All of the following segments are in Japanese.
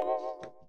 Thank you.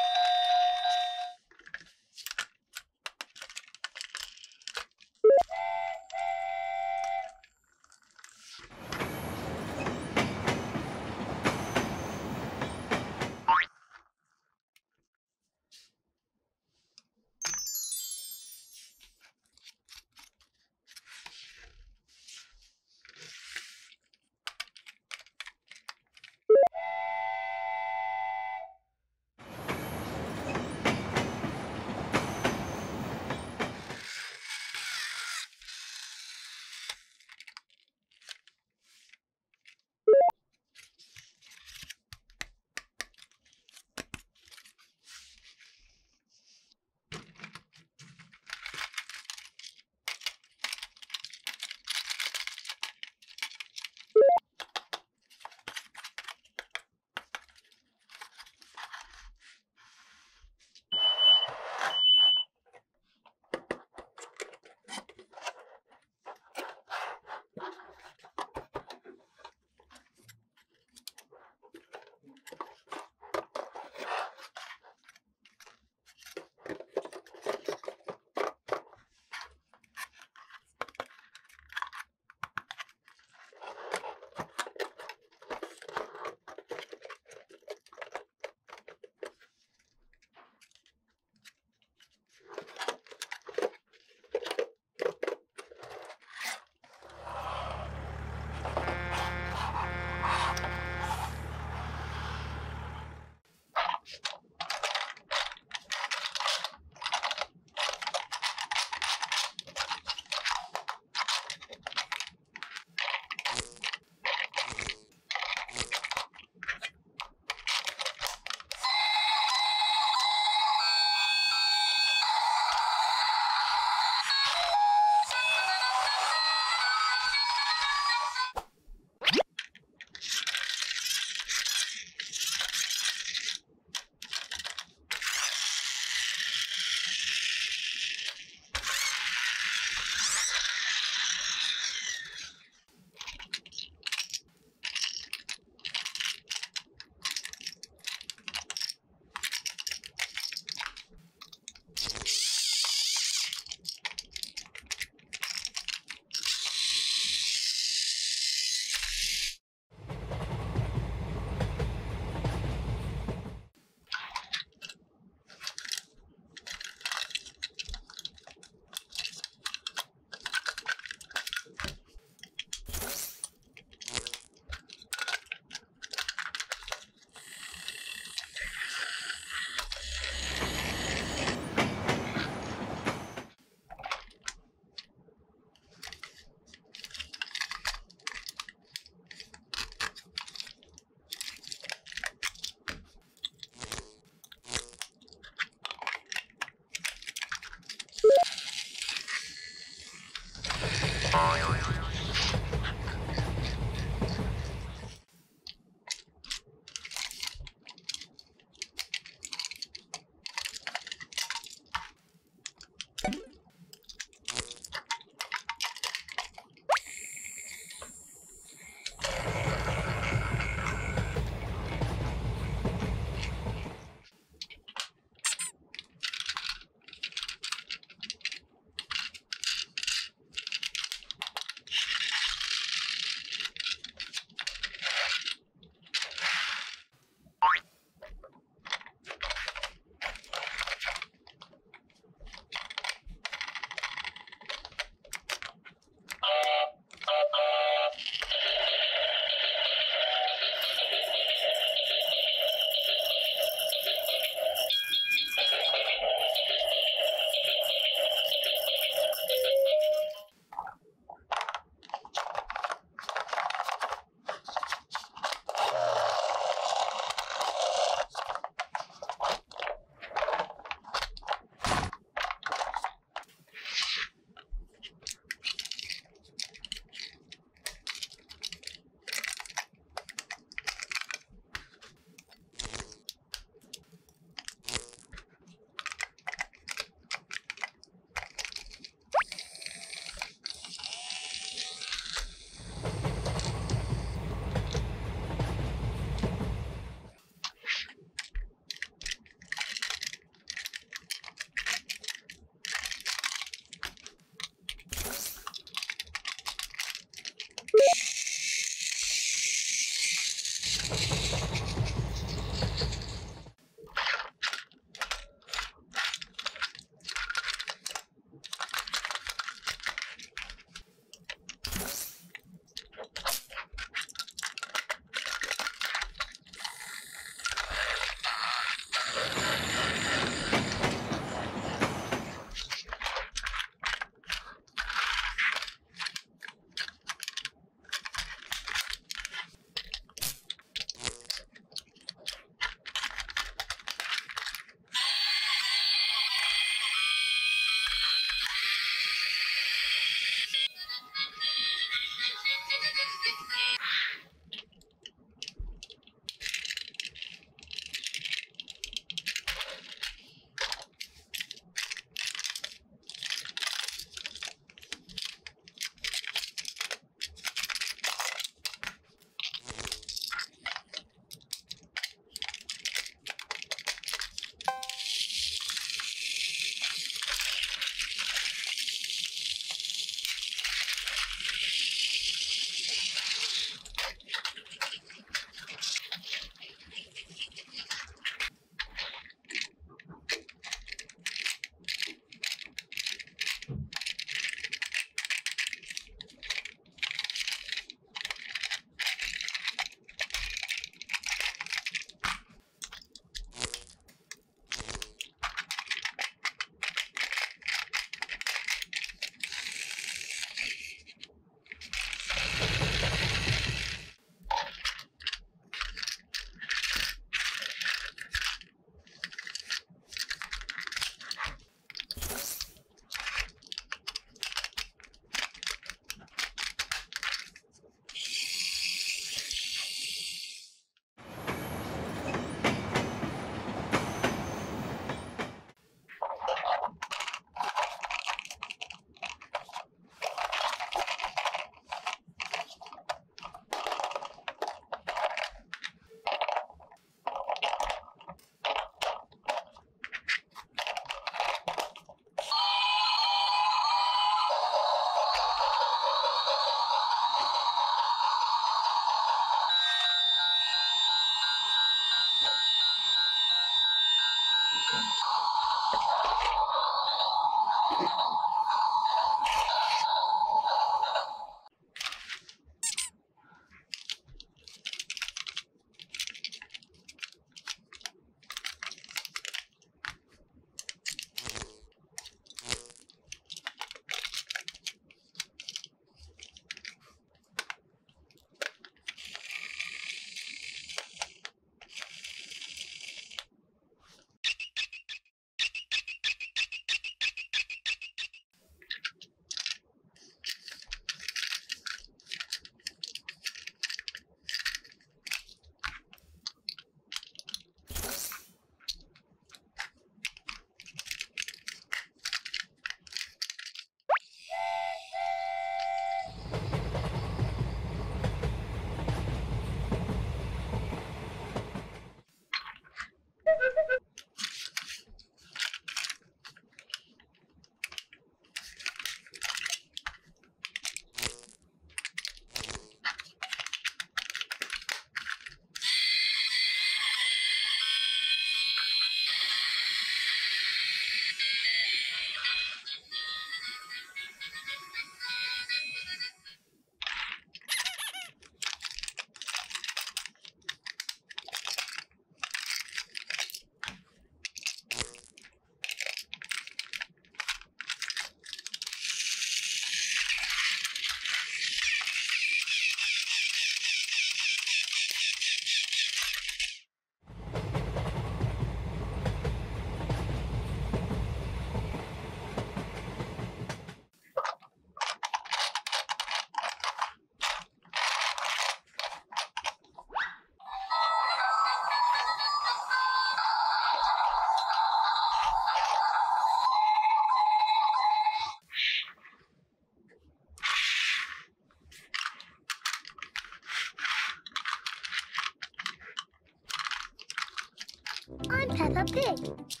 a pig.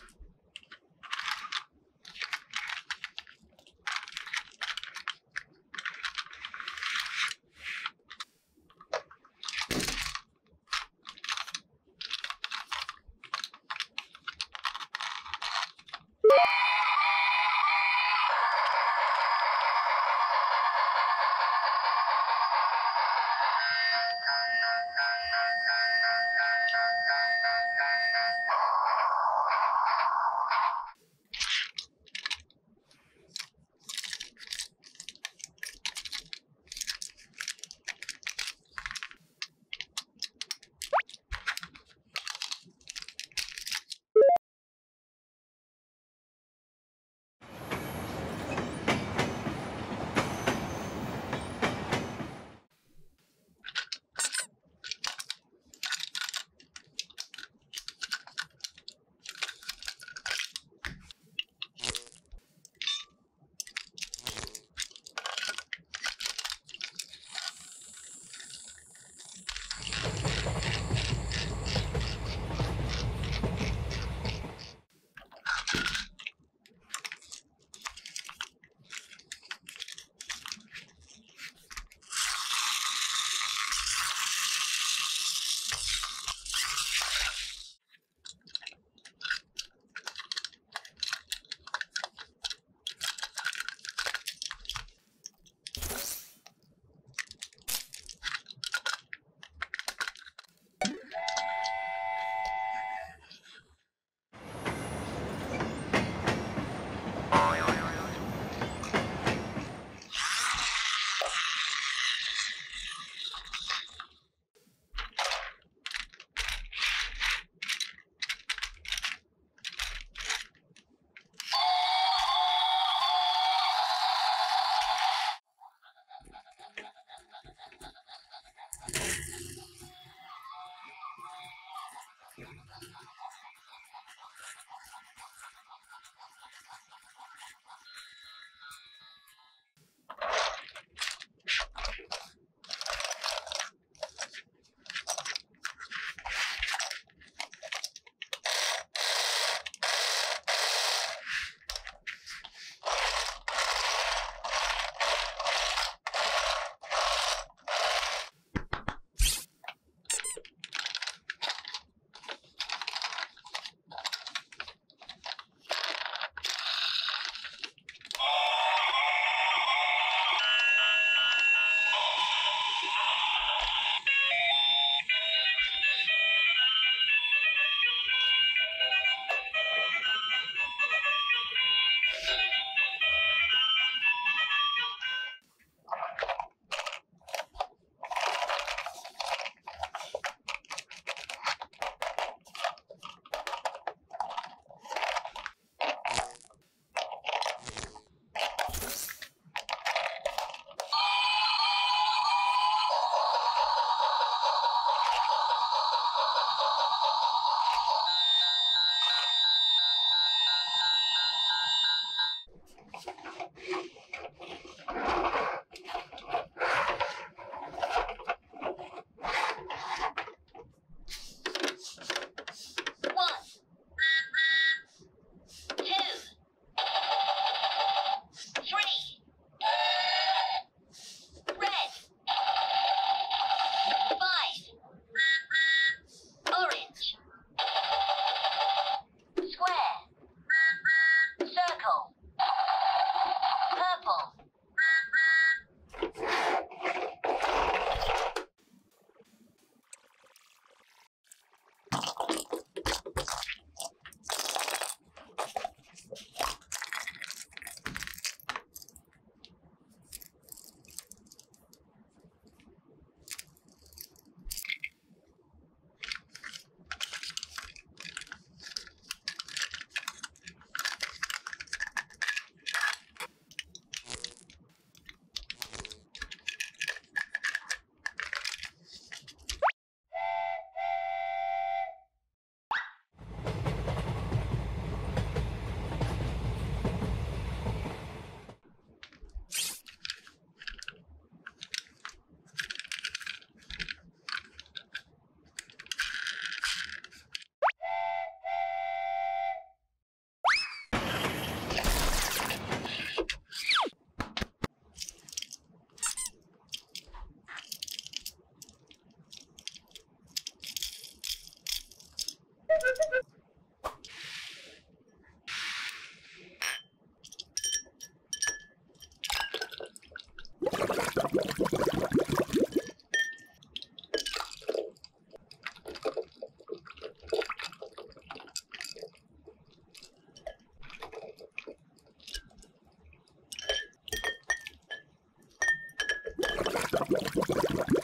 thank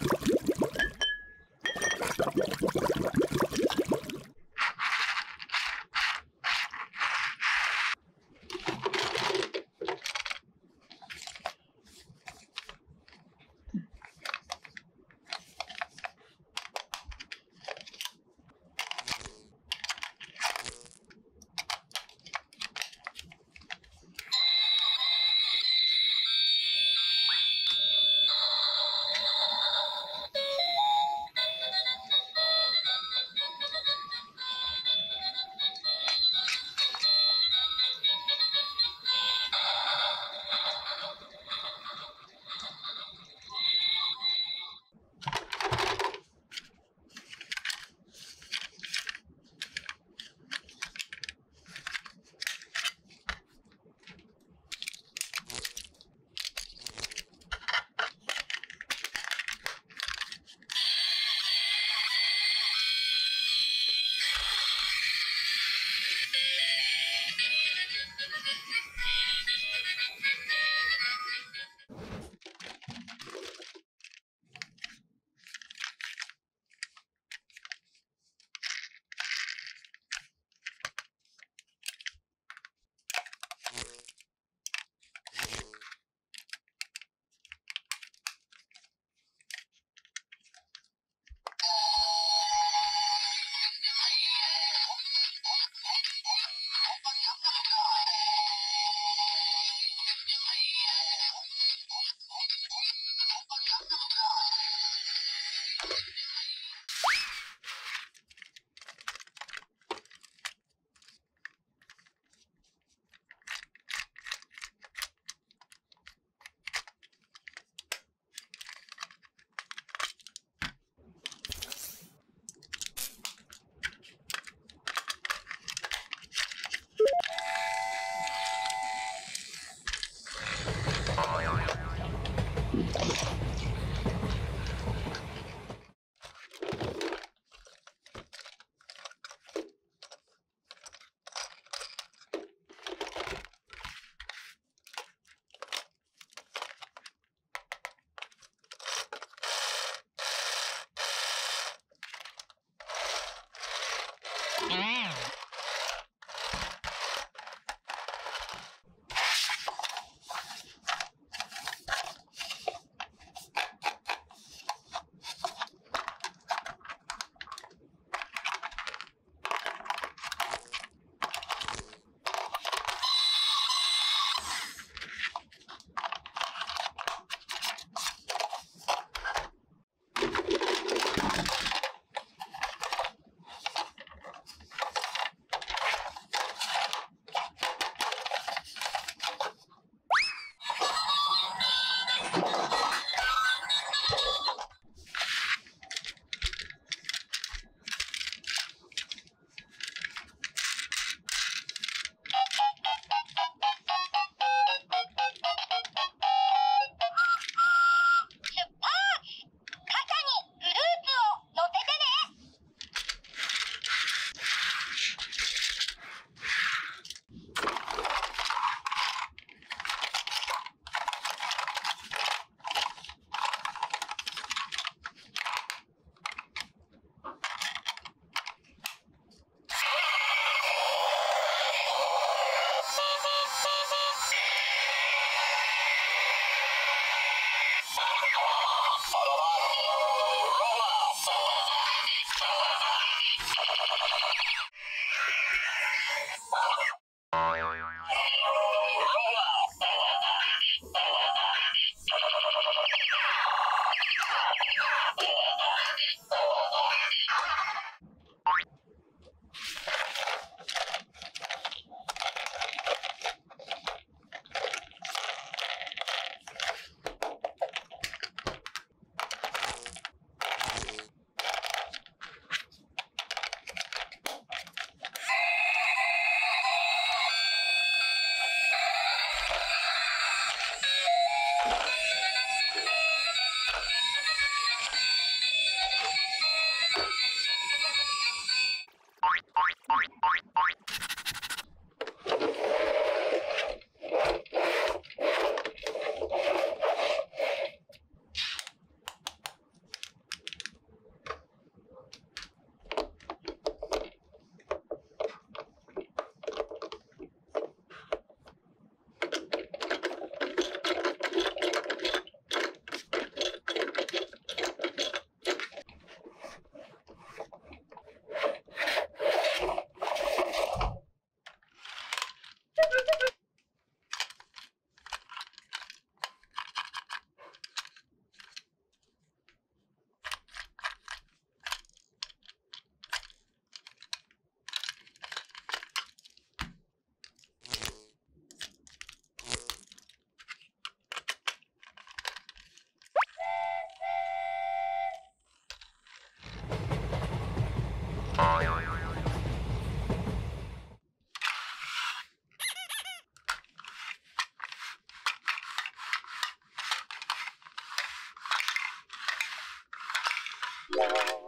love.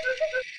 Thank you.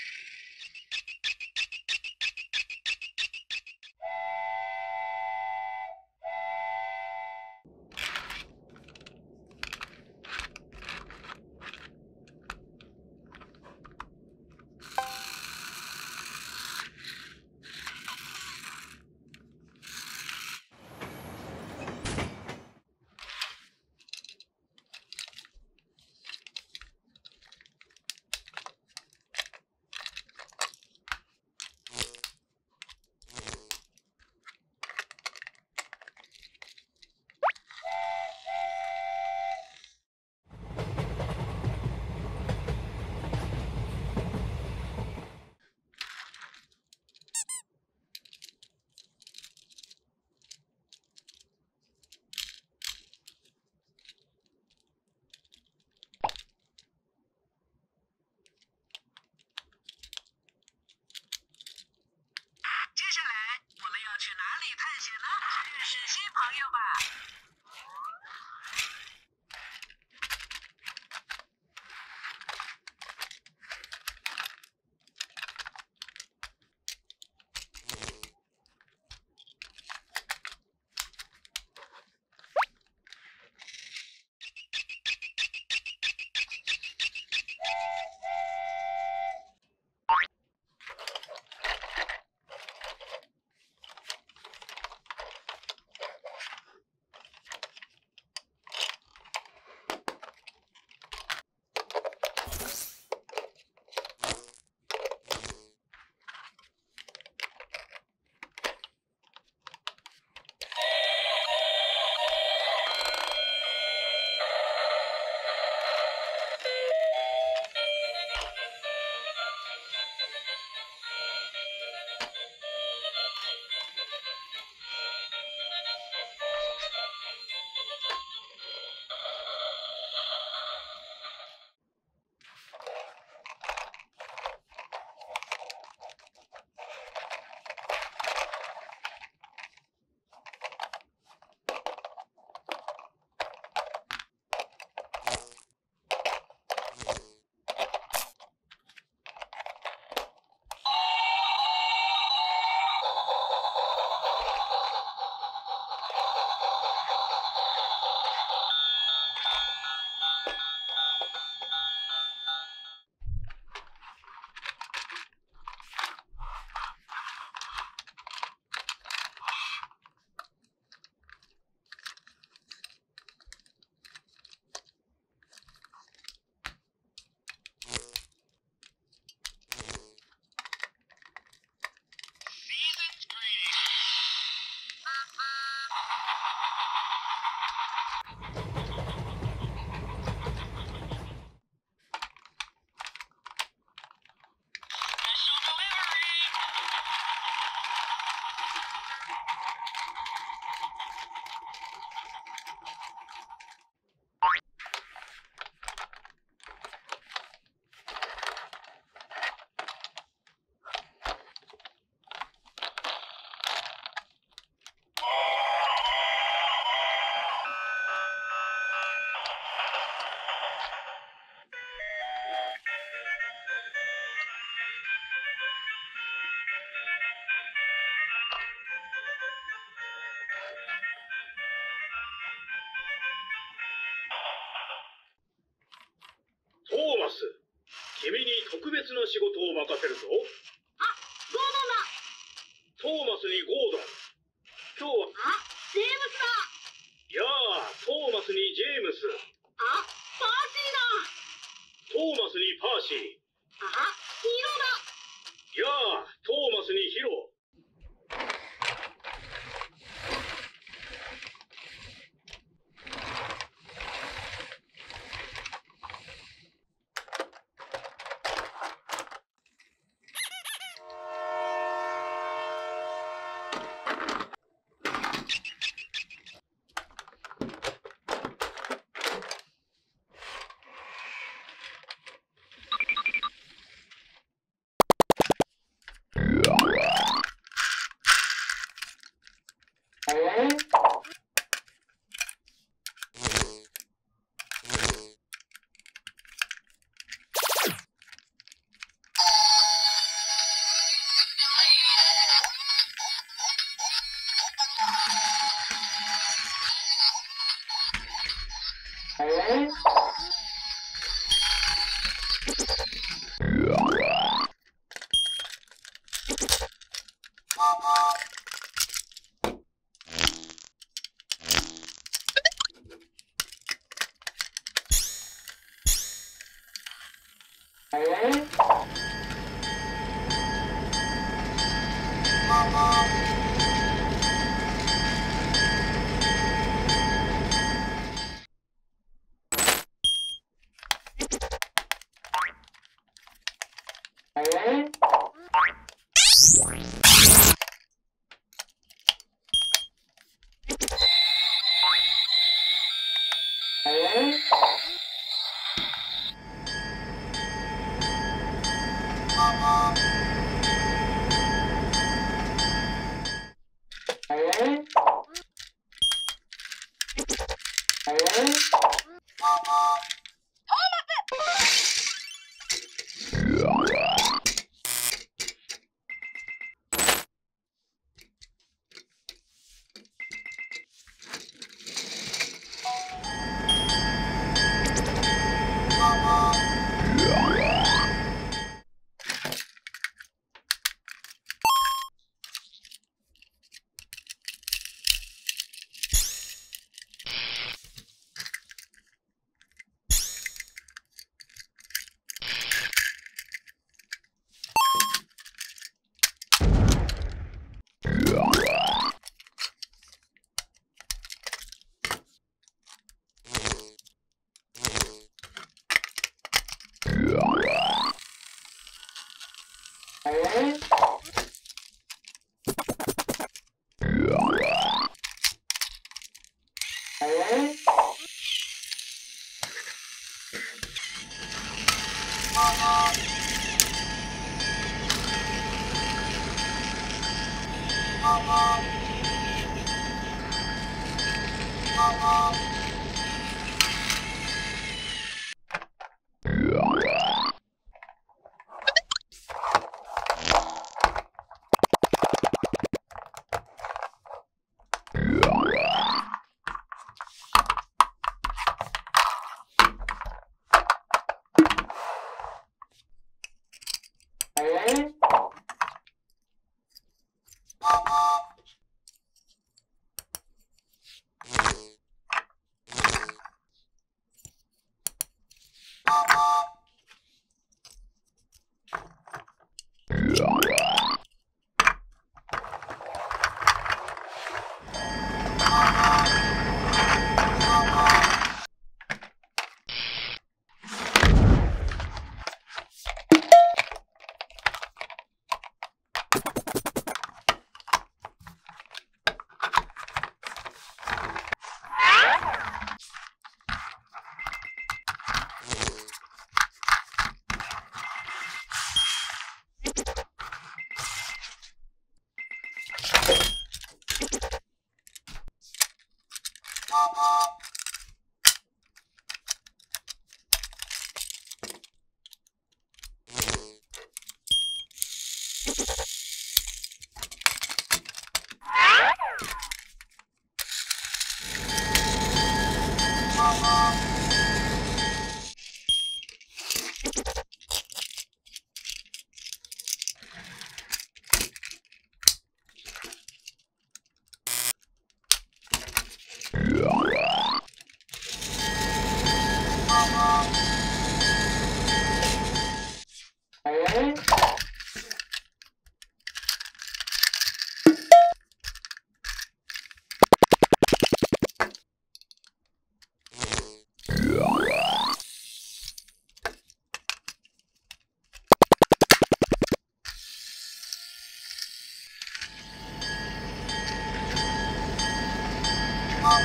君に特別な仕事を任せるぞ。ゴードンだ。トーマスにゴードン。今日は。あジェームスだ。やあトーマスにジェームス。あパーシーだ。トーマスにパーシー。あヒーローだ。やあトーマスにヒロ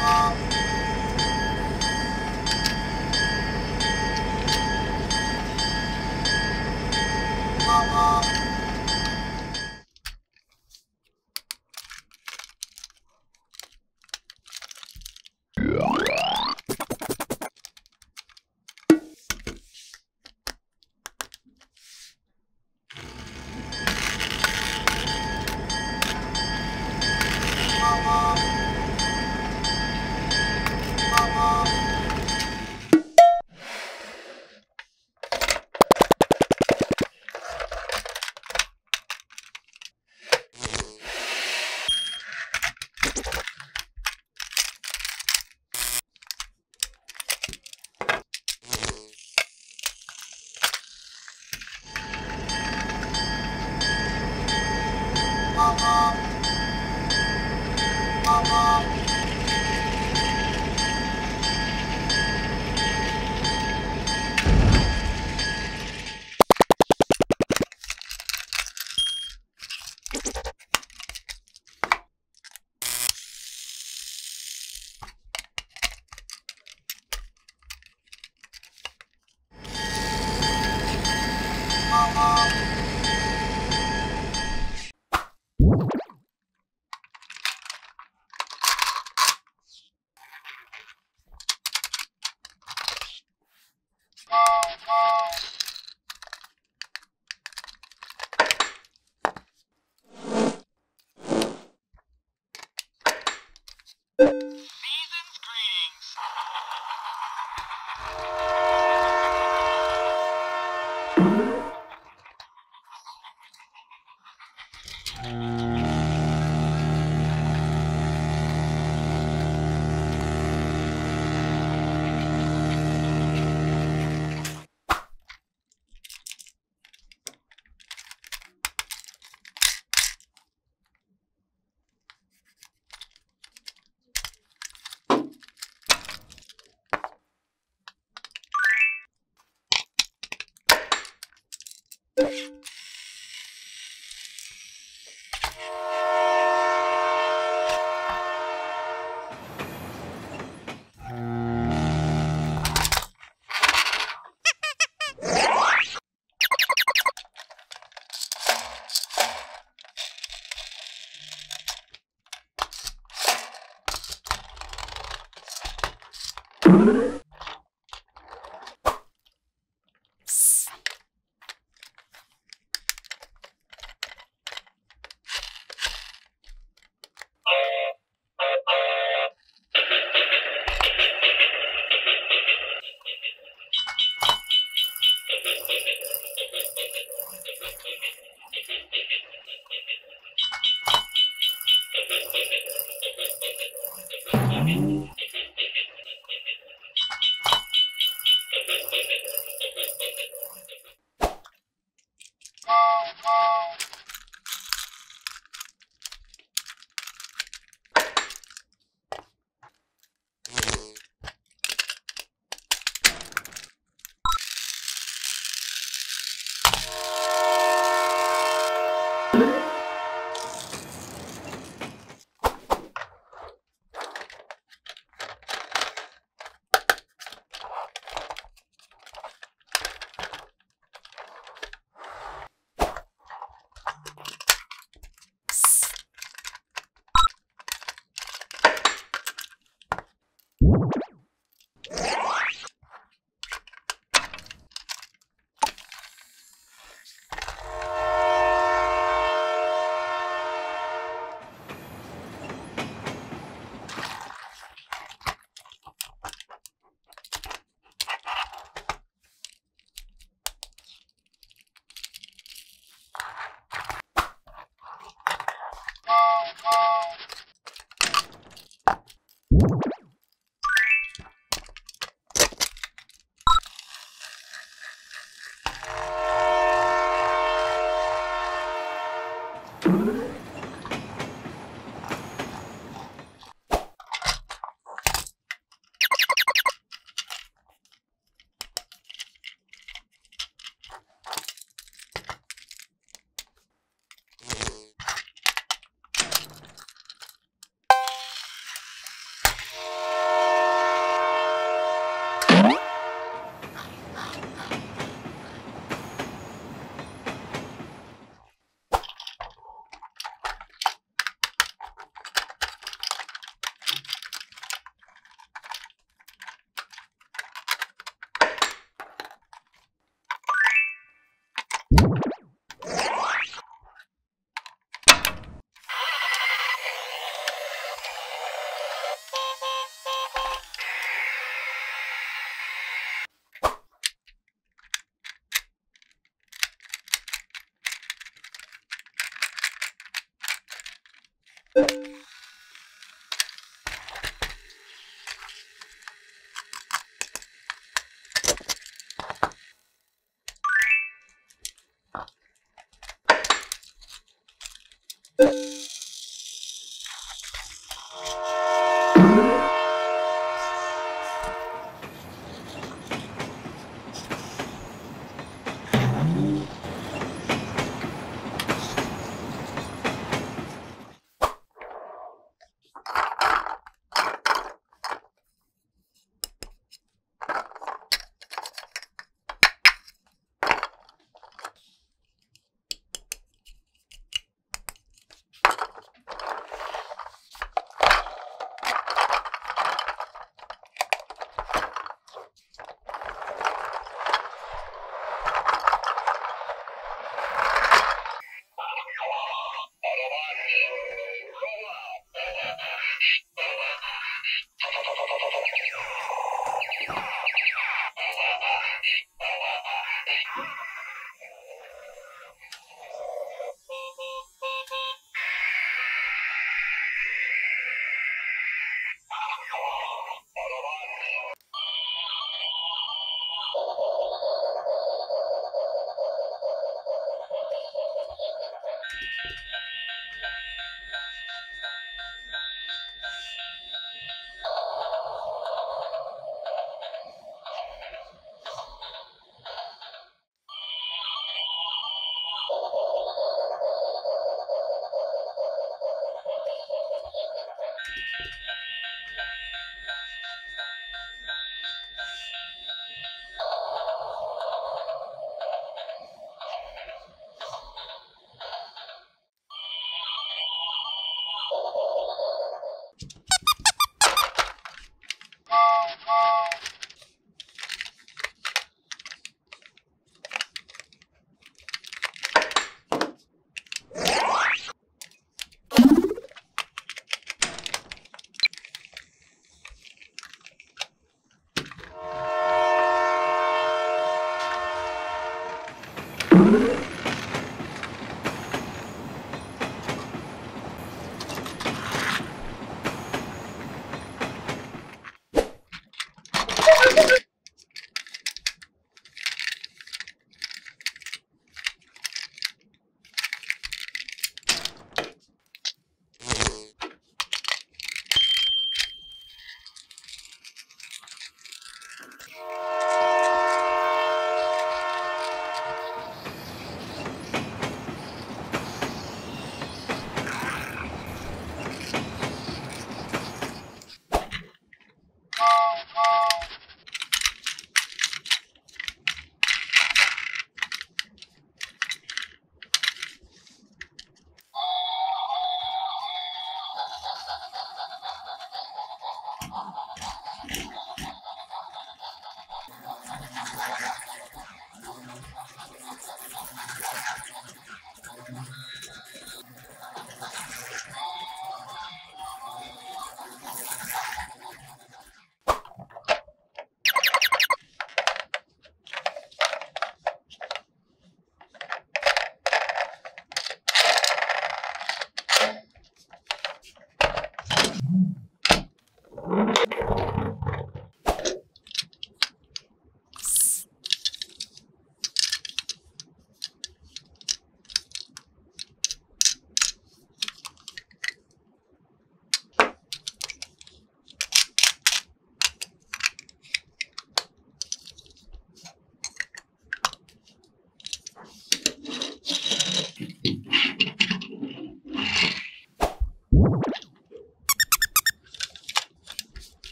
啊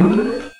何?